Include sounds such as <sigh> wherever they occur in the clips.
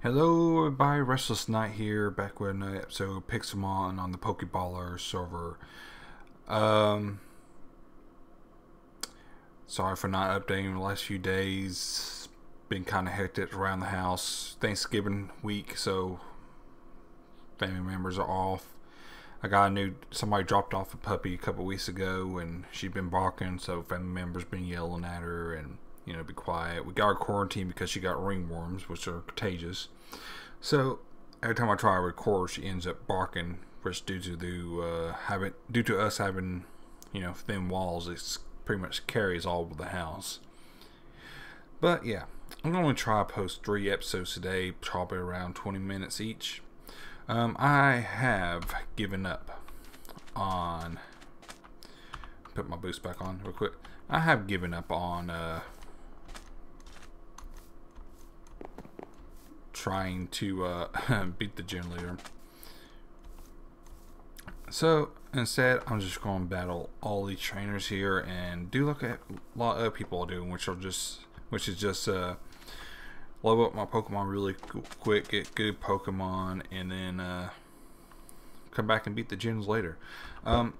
Hello everybody, Restless Knight here, back with another episode of Pixelmon on the Pokeballer server. Um, sorry for not updating the last few days. Been kind of hectic around the house. Thanksgiving week, so family members are off. I got a new, somebody dropped off a puppy a couple weeks ago and she'd been barking, so family members been yelling at her and you know, be quiet. We got her quarantined because she got ringworms, which are contagious. So every time I try to record, she ends up barking, which due to the uh, having due to us having you know thin walls, it's pretty much carries all over the house. But yeah, I'm going to try to post three episodes today, probably around 20 minutes each. Um, I have given up on. Put my boost back on real quick. I have given up on. Uh, trying to uh, <laughs> beat the gym leader. So instead, I'm just going to battle all these trainers here and do look at a lot of people doing, which are just, which is just uh, level up my Pokemon really quick, get good Pokemon, and then uh, come back and beat the gyms later. Um,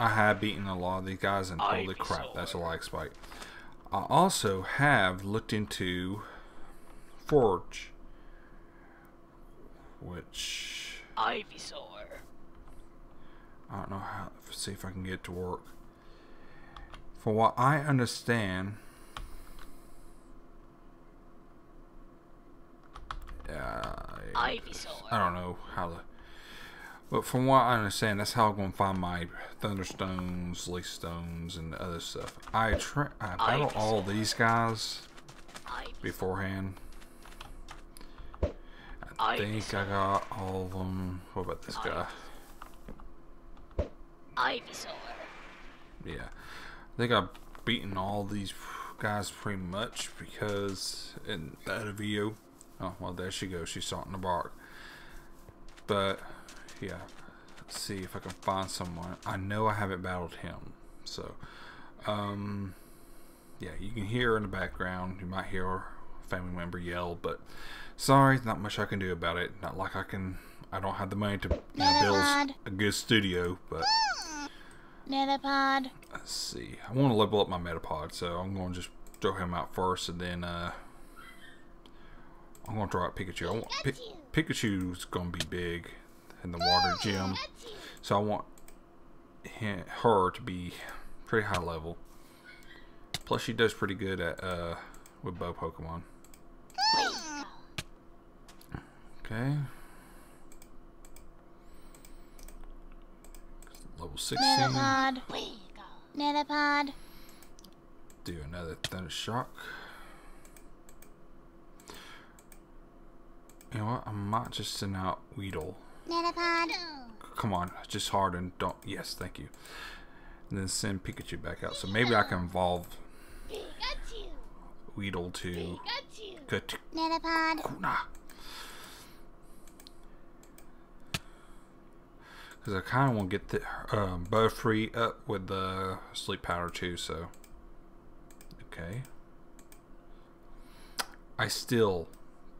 I have beaten a lot of these guys, and holy crap, that's a lag spike. I also have looked into Forge. Which. Ivysaur. I don't know how. See if I can get to work. For what I understand. Uh, Ivysaur. I don't know how to. But from what I understand, that's how I'm going to find my Thunderstones, Leaf Stones, and other stuff. I, try, I battle all these guys beforehand. I think I got all of them. What about this guy? Ivysaur. Yeah. I think I've beaten all these guys pretty much because in that video. Oh, well, there she goes. She's starting to bark. But, yeah. Let's see if I can find someone. I know I haven't battled him. So, um, yeah, you can hear in the background. You might hear a family member yell, but sorry, not much I can do about it. Not like I can. I don't have the money to you know, build a good studio, but. Metapod. Let's see. I want to level up my Metapod, so I'm going to just throw him out first, and then uh, I'm going to throw out Pikachu. I want Pikachu's going to be big in the water gym, so I want him, her to be pretty high level. Plus, she does pretty good at uh, with bow Pokemon. Okay. Level 16. Metapod. Metapod. Do another Thunder Shock. You know what? I might just send out Weedle. Metapod. Come on, just harden. Don't. Yes, thank you. And then send Pikachu back out. So maybe I can evolve Pikachu. Weedle to Pikachu. Metapod. Kuna. Because I kind of want to get the um, Butterfree up with the sleep powder too, so. Okay. I still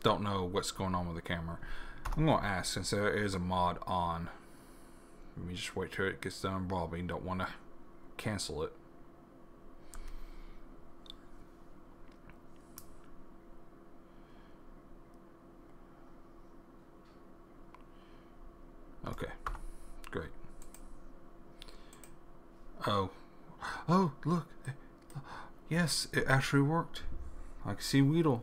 don't know what's going on with the camera. I'm going to ask since there is a mod on. Let me just wait till it gets done evolving. Don't want to cancel it. Okay. Great. Oh. Oh, look. Yes, it actually worked. I can see Weedle.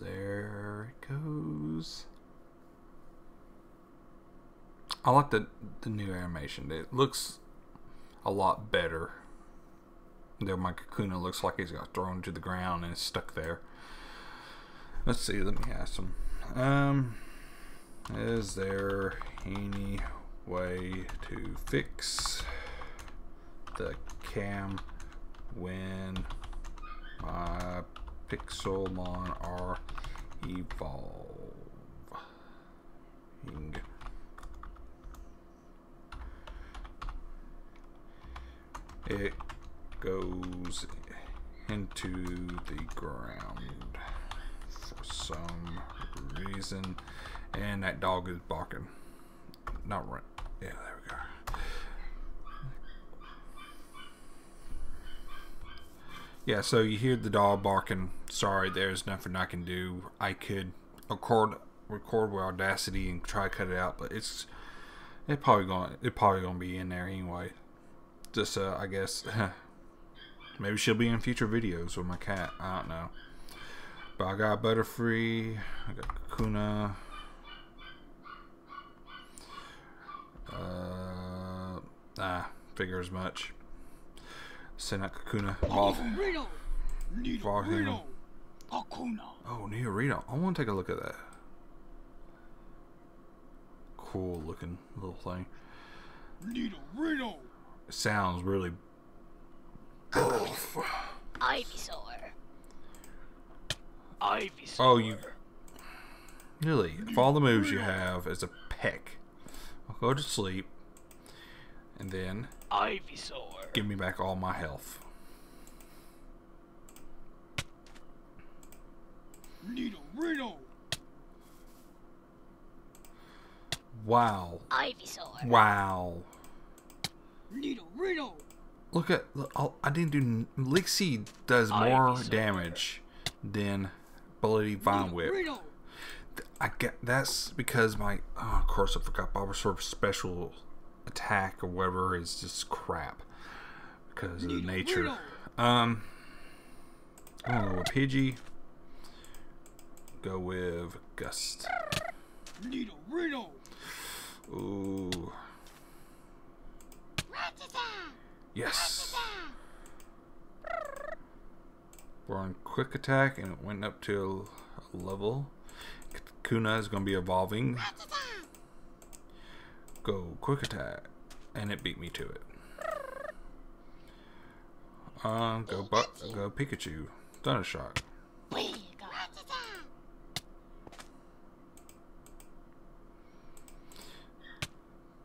There it goes. I like the the new animation. It looks a lot better. There, my Kakuna looks like he's got thrown to the ground and is stuck there. Let's see. Let me ask him. Um, is there any way to fix the cam when my Pixelmon are evolving? It goes into the ground for some reason. And that dog is barking. Not right. Yeah, there we go. Yeah, so you hear the dog barking. Sorry, there's nothing I can do. I could record record with Audacity and try to cut it out, but it's it probably going it probably gonna be in there anyway. Just uh, I guess <laughs> maybe she'll be in future videos with my cat. I don't know. But I got Butterfree. I got Kakuna. Ah, figure as much. Send out Kakuna. Evolve. Evolve him. Oh, Nidorino. I want to take a look at that. Cool looking little thing. Nidorino. It sounds really. Ivysaur. Ivysaur. Oh, you. Really? If all the moves you have is a peck, I'll go to sleep, and then Ivysaur. give me back all my health. Nidorino. Wow. Ivysaur. Wow. Nidorino. Look at. look, oh, I didn't do. Lixie does more Ivysaur. damage than Bloody Vine Whip. I get that's because my oh, of course I forgot Bulbasaur's special attack or whatever is just crap because of the nature. Um, I'm gonna go with Pidgey. Go with Gust. Ooh, yes. We're on quick attack and it went up to a level. Kuna is gonna be evolving. Go quick attack, and it beat me to it. Um, go buck, go Pikachu, Thunder Shock.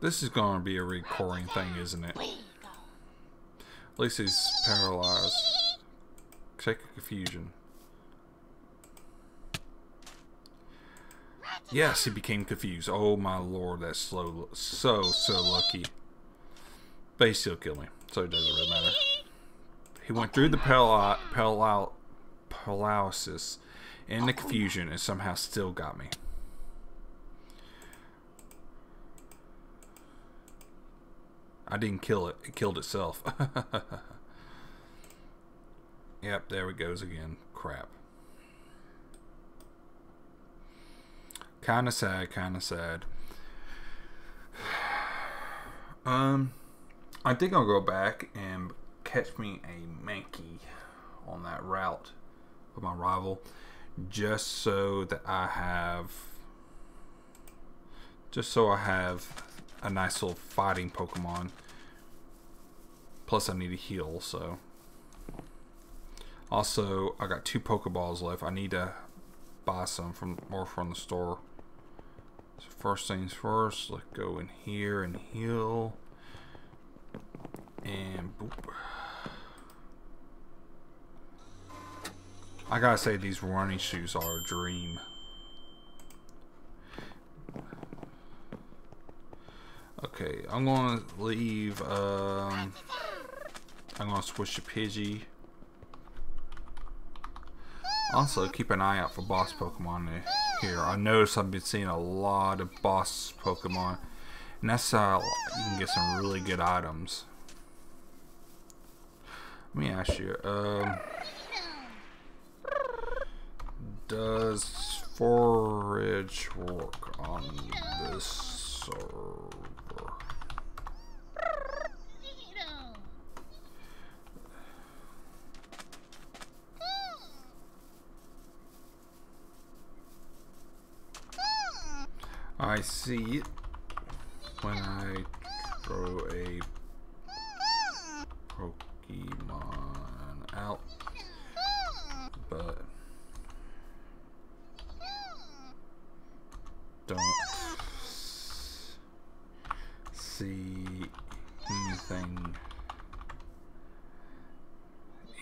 This is gonna be a recurring thing, isn't it? At least he's paralyzed. Take a confusion. Yes, he became confused. Oh my lord, that's slow, so so lucky. But he still killed me, so it doesn't really matter. He went through the paral- paral- paralysis and the confusion, and somehow still got me. I didn't kill it; it killed itself. <laughs> yep, there it goes again. Crap. Kind of sad, kind of sad. <sighs> Um, I think I'll go back and catch me a Mankey on that route with my rival, just so that I have, just so I have a nice little fighting Pokemon. Plus, I need to heal, so. Also, I got two Pokeballs left. I need to buy some from more from the store. So first things first, let's go in here and heal. And boop. I gotta say, these running shoes are a dream. Okay, I'm gonna leave. Um, I'm gonna switch to Pidgey. Also, keep an eye out for boss Pokemon here. I notice I've been seeing a lot of boss Pokemon, and that's how you can get some really good items. Let me ask you, um, does forage work on this? I see it when I throw a Pokemon out, but don't see anything,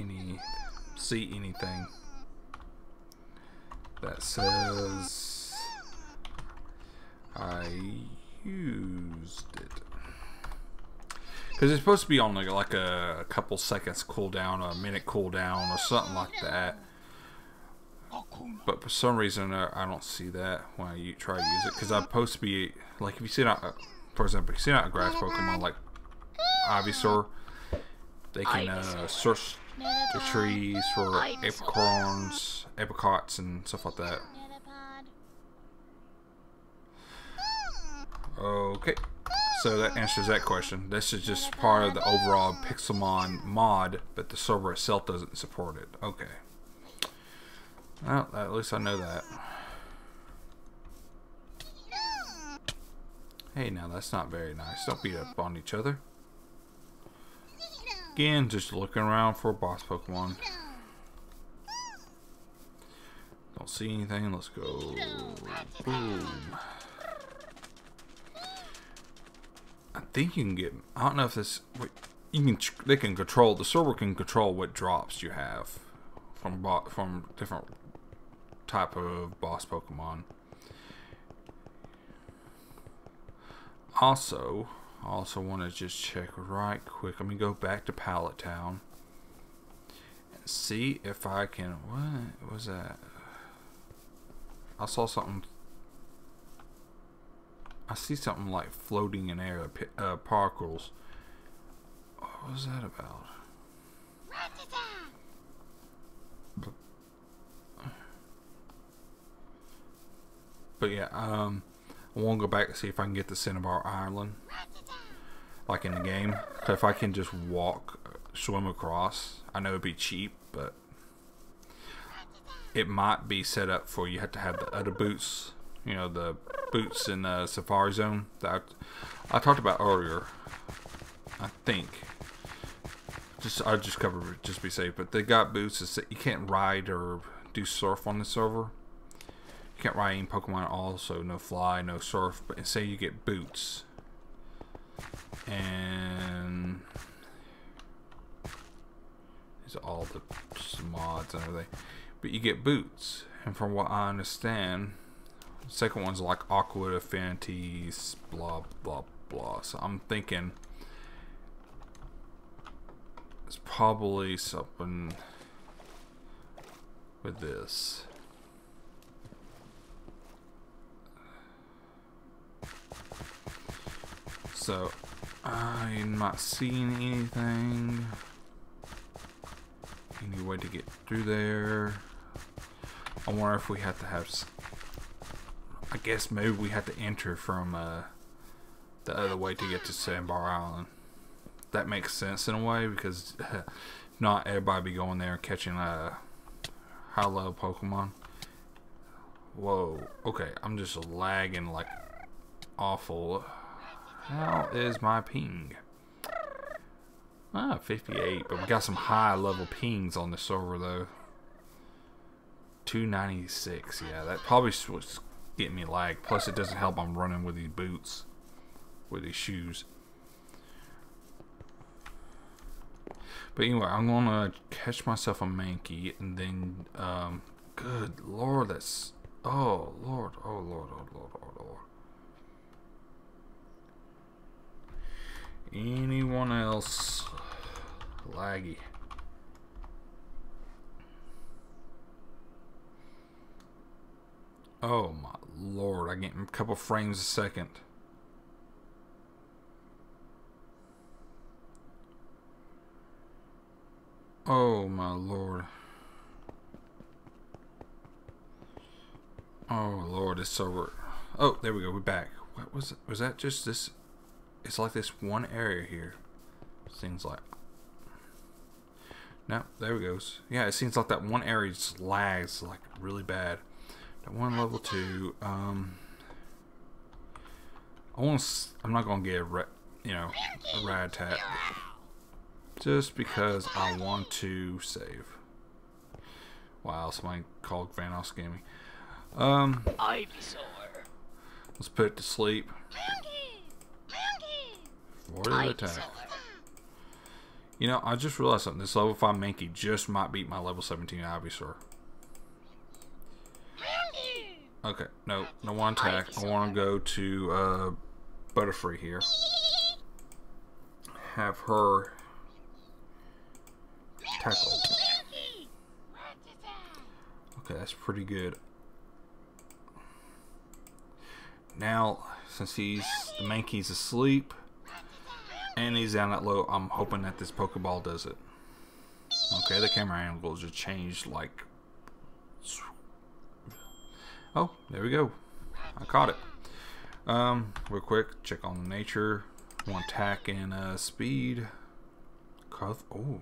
any see anything that says I used it. Because it's supposed to be on like, like a, couple seconds cooldown, a minute cooldown, or something like that. But for some reason, I don't see that when you try to use it. Because I'm supposed to be like, if you see out, uh, for example, if you see out a grass Pokemon like Ivysaur, they can uh, search the trees for apricorns, apricots, and stuff like that. Okay, so that answers that question. This is just part of the overall Pixelmon mod, but the server itself doesn't support it. Okay. Well, at least I know that. Hey, now that's not very nice. Don't beat up on each other. Again, just looking around for a boss Pokemon. Don't see anything. Let's go. Boom. I think you can get. I don't know if this. You can. They can control. The server can control what drops you have from from different type of boss Pokemon. Also, I also want to just check right quick. Let me go back to Pallet Town and see if I can. What was that? I saw something. I see something like floating in air, uh, particles. What was that about? But yeah, um, I want to go back and see if I can get the Cinnabar Island, like in the game. 'Cause if I can just walk, uh, swim across, I know it'd be cheap, but it might be set up for you have to have the other boots, you know, the boots in the Safari Zone that I, I talked about earlier. I think. Just I just covered it just be safe, but they got boots that you can't ride or do surf on the server. You can't ride any Pokemon at all, so no fly, no surf. But say you get boots, and these are all the mods and everything. But you get boots, and from what I understand, second one's like Aqua Affinities, blah blah blah. So I'm thinking it's probably something with this. So I'm not seeing anything. Any way to get through there? I wonder if we have to have. I guess maybe we have to enter from uh, the other way to get to Cinnabar Island. That makes sense in a way because <laughs> not everybody be going there catching a high level Pokemon. Whoa. Okay, I'm just lagging like awful. How is my ping? Ah, 58, but we got some high level pings on the server though. 296, yeah, that probably was getting me lag. Plus, it doesn't help I'm running with these boots, with these shoes. But anyway, I'm gonna catch myself a Mankey and then, um, good lord, that's, oh lord, oh lord, oh lord, oh lord. Anyone else laggy? Oh my lord, I get a couple frames a second. Oh my lord. Oh lord, it's over. Oh, there we go. We're back. What was it? Was that just this? It's like this one area here. Seems like. No, there we goes. Yeah, it seems like that one area just lags like really bad. That one level two. Um, I want. I'm not gonna get a you know a Rattata just because I want to save. Wow, somebody called Vanos Gaming. Um, Ivysaur. let's put it to sleep! Mankey! attack. You know, I just realized something. This level 5 Mankey just might beat my level 17 Ivysaur. Okay, no, no one attack. I want to go to uh, Butterfree here. Have her tackle. Okay, that's pretty good. Now, since he's the Mankey's asleep and he's down that low, I'm hoping that this Pokeball does it. Okay, the camera angle just changed like. Oh, there we go. I caught it. Um, real quick, check on nature. One attack and uh, speed. Cuff. Oh,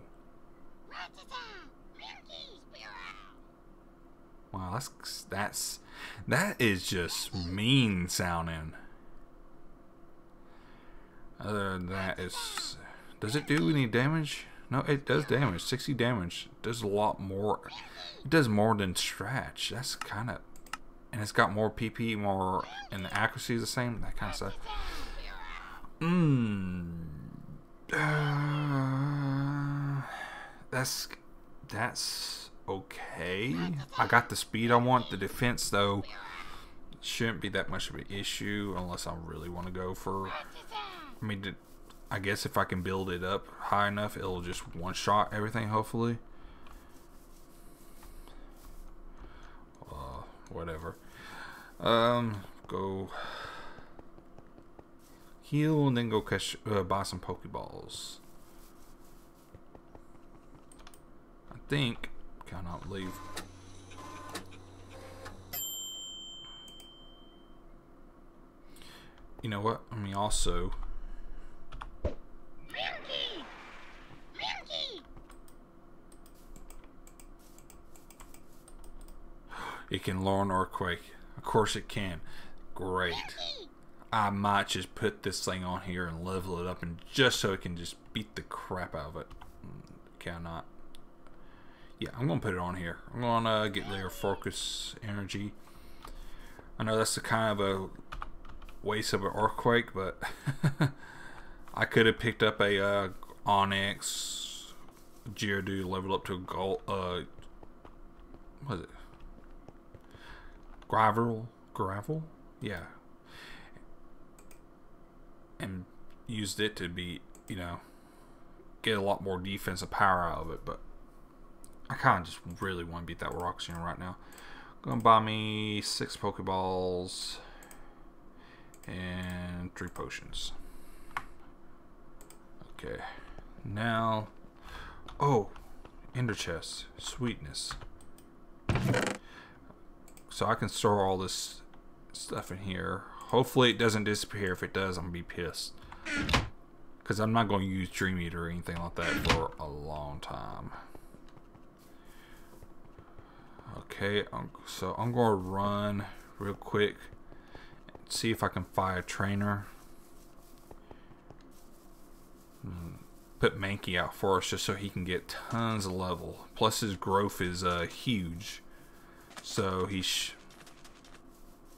wow, that's that's that is just mean sounding. Other than that, it's does it do any damage? No, it does damage. 60 damage. Does a lot more. It does more than Stretch. That's kind of... And it's got more PP, more... And the accuracy is the same. That kind of stuff. Mmm. Uh, <sighs> that's... That's okay. I got the speed I want. The defense, though, shouldn't be that much of an issue unless I really want to go for... I mean, I guess if I can build it up high enough, it'll just one-shot everything, hopefully. Uh, whatever. Um, go heal and then go catch, uh, buy some Pokeballs. I think, cannot leave. You know what? I mean, also, It can learn Earthquake. Of course it can. Great. I might just put this thing on here and level it up and just so it can just beat the crap out of it. Cannot. Yeah, I'm gonna put it on here. I'm gonna get layer focus energy. I know that's a kind of a waste of an earthquake, but <laughs> I could have picked up a uh, Onix Geodude level up to a gold. Uh, what is it? Gravel gravel? Yeah. And used it to be you know get a lot more defensive power out of it but I kind of just really want to beat that Roxanne right now. Gonna buy me six Pokeballs and three potions. Okay. Now oh ender chest. Sweetness so I can store all this stuff in here. Hopefully it doesn't disappear. If it does, I'm going to be pissed. Because I'm not going to use Dream Eater or anything like that for a long time. Okay, so I'm going to run real quick. See if I can fire a trainer. Hmm, put Mankey out for us just so he can get tons of level. Plus his growth is uh, huge. So he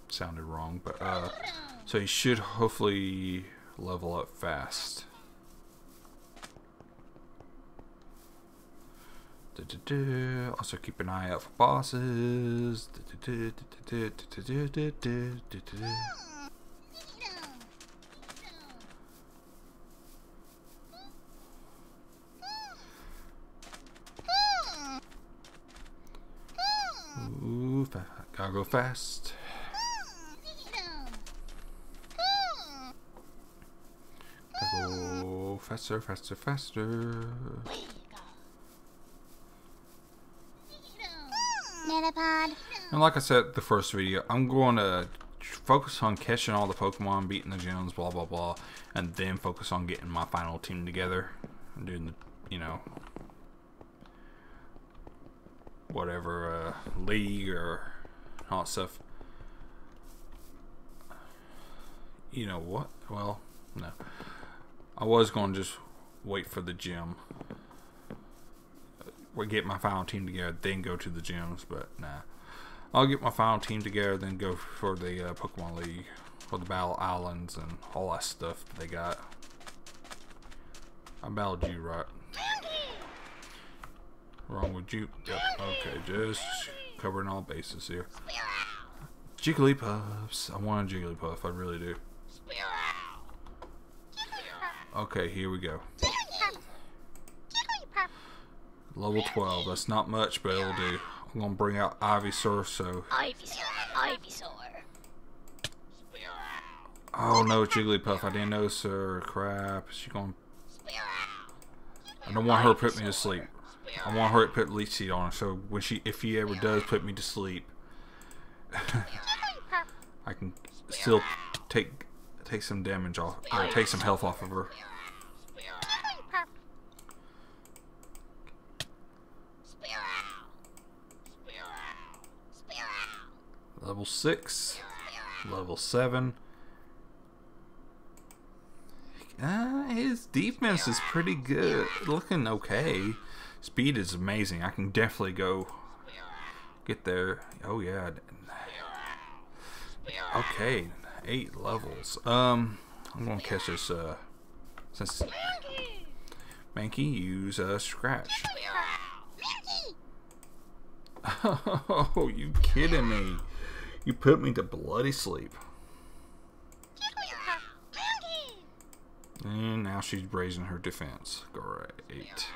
sounded wrong, but uh, so he should hopefully level up fast. Da -da -da. Also keep an eye out for bosses. Ooh, gotta go fast. Gotta go faster, faster, faster. And like I said the first video, I'm going to focus on catching all the Pokemon, beating the gyms, blah blah blah, and then focus on getting my final team together and doing the, you know, whatever uh, league or all that stuff. You know what? Well, no. I was going to just wait for the gym. We get my final team together, then go to the gyms, but nah. I'll get my final team together, then go for the uh, Pokemon League, for the Battle Islands, and all that stuff that they got. I battled you, right? wrong with you? Yep. Okay, just covering all bases here. Jigglypuffs. I want a Jigglypuff. I really do. Okay, here we go. Level 12. That's not much, but it'll do. I'm gonna bring out Ivysaur, so. Ivysaur. Ivysaur. Oh no, Jigglypuff. I didn't know, sir. Crap. She gonna. I don't want her to put me to sleep. I want her to put leech seed on her, so when she, if she ever does put me to sleep, <laughs> I can still take take some damage off, uh, or take some health off of her. Level six, level seven. Uh, his defense is pretty good, looking okay. Speed is amazing. I can definitely go get there. Oh yeah. Okay, eight levels. Um, I'm gonna catch this. Uh, since Mankey use a scratch. <laughs> Oh, you kidding me? You put me to bloody sleep. And now she's raising her defense. Great.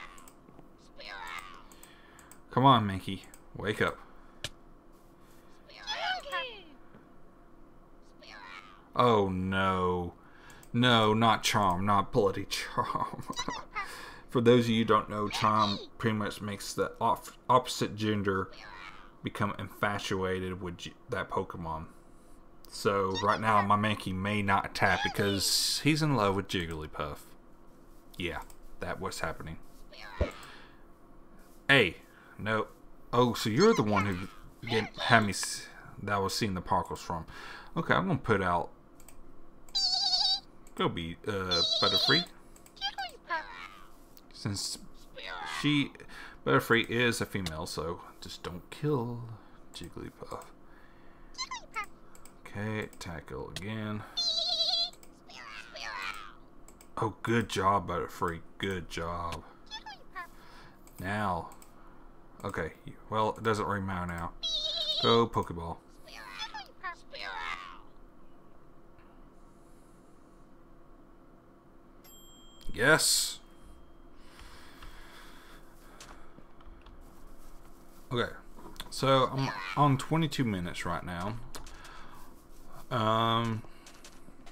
Come on, Mankey. Wake up. Oh no. No, not Charm. Not Bloody Charm. <laughs> For those of you don't know, Charm pretty much makes the opposite gender become infatuated with that Pokemon. So right now my Mankey may not attack because he's in love with Jigglypuff. Yeah, that was happening. Hey, no. Oh, so you're the one who get, had me that I was seeing the particles from. Okay, I'm gonna put out. Go be uh, Butterfree. Since she Butterfree is a female, so just don't kill Jigglypuff. Okay, tackle again. Oh, good job, Butterfree. Good job. Now, okay. Well, it doesn't really matter now. Go Pokeball. Yes. Okay. So I'm on 22 minutes right now. Um,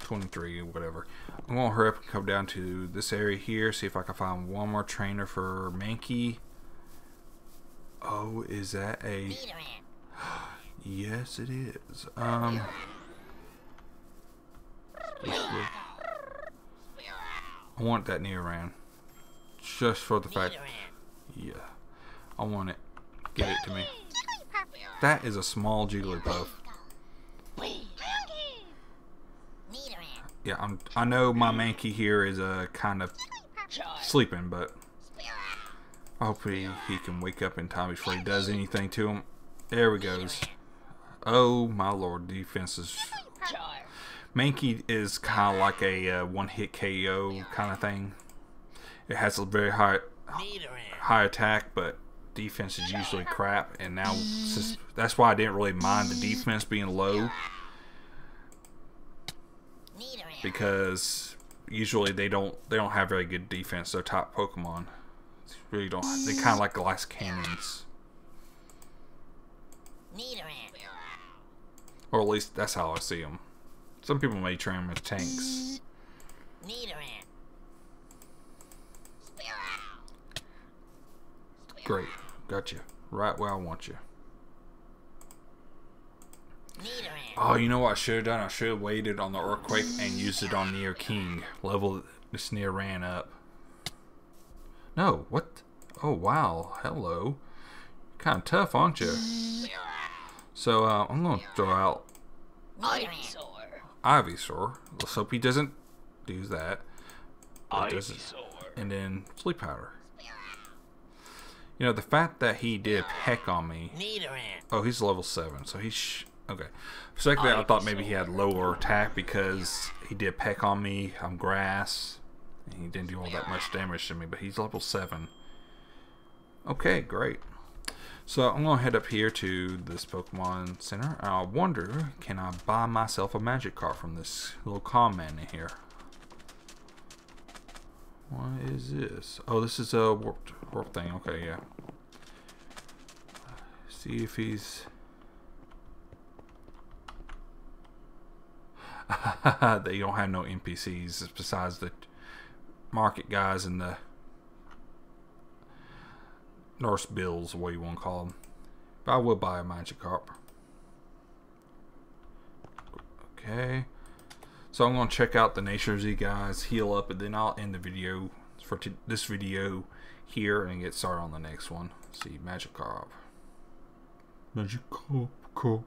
23 whatever. I'm gonna hurry up and come down to this area here, see if I can find one more trainer for Mankey. Oh, is that a? <gasps> yes, it is. Um. I want that Nidoran. Just for the fact. Yeah. I want it. Give it to me. That is a small Jigglypuff. Yeah, I'm. I know my Mankey here is uh, kind of sleeping, but I hope he he can wake up in time before he does anything to him. There we goes. Oh my lord, defense is. Mankey is kind of like a uh, one-hit KO kind of thing. It has a very high high attack, but defense is usually crap. And now that's why I didn't really mind the defense being low because usually they don't they don't have very good defense. They're top Pokemon. They really don't. They kind of like glass cannons. Or at least that's how I see them. Some people may train them as tanks. Great. Got you. Right where I want you. Oh, you know what I should have done? I should have waited on the earthquake and used it on Nidoking. Level this Nidoran up. No, what? Oh wow, hello. Kind of tough, aren't you? So uh, I'm gonna throw out Ivysaur. Ivysaur. Let's hope he doesn't do that. Ivysaur. And then Sleep Powder. You know, the fact that he did peck on me. Oh, he's level 7, so he's. Okay. For a second there, I thought maybe he had lower attack because he did peck on me on grass. And he didn't do all that much damage to me, but he's level 7. Okay, great. So I'm gonna head up here to this Pokemon Center. I wonder, can I buy myself a Magikarp from this little con man in here? What is this? Oh, this is a warped warp thing. Okay, yeah. See if he's. <laughs> they don't have no NPCs besides the market guys and the nurse bills, what you want to call them. But I will buy a Magikarp. Okay. So I'm going to check out the Nature Z guys, heal up, and then I'll end the video for this video here and get started on the next one. Let's see, Magikarp. Magikarp, cool.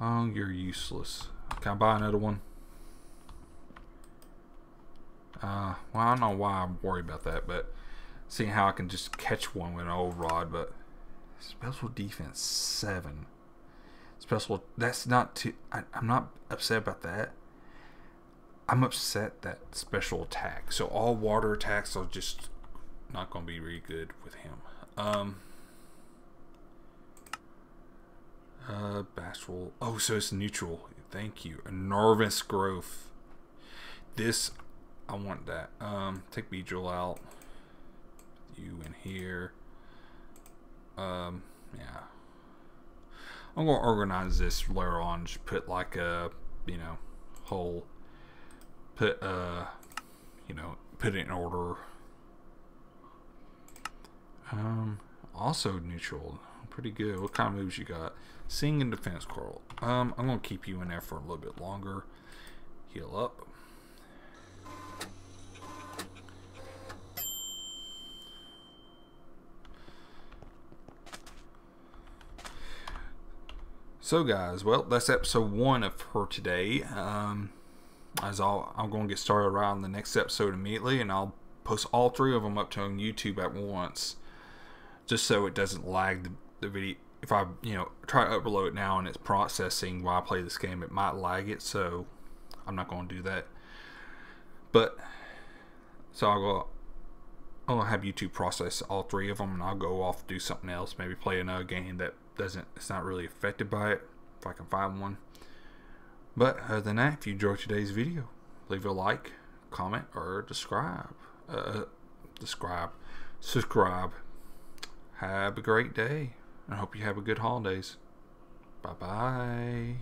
Oh, you're useless. Can I buy another one? Uh, well, I don't know why I'm worried about that, but seeing how I can just catch one with an old rod, but special defense seven. Special, that's not too. I, I'm not upset about that. I'm upset that special attack. So all water attacks are just not going to be really good with him. Um. Uh, bashful. Oh, so it's neutral. Thank you. A nervous growth. This, I want that. Um, take Beedrill out. You in here. Um, yeah. I'm gonna organize this later on. Just put like a, you know, whole. Put uh, you know, put it in order. Um, also neutral. Pretty good. What kind of moves you got? Sing and defense curl. Um, I'm gonna keep you in there for a little bit longer. Heal up. So guys, well, that's episode one of for today. Um, as I'll, I'm going to get started around the next episode immediately, and I'll post all three of them up to on YouTube at once, just so it doesn't lag the, the video. If I, you know, try to upload it now and it's processing while I play this game, it might lag it. So I'm not going to do that. But so I'll go. I'll have YouTube process all three of them, and I'll go off do something else. Maybe play another game that doesn't it's not really affected by it if I can find one but other than that if you enjoyed today's video leave a like comment or subscribe uh, subscribe subscribe have a great day I hope you have a good holidays. Bye bye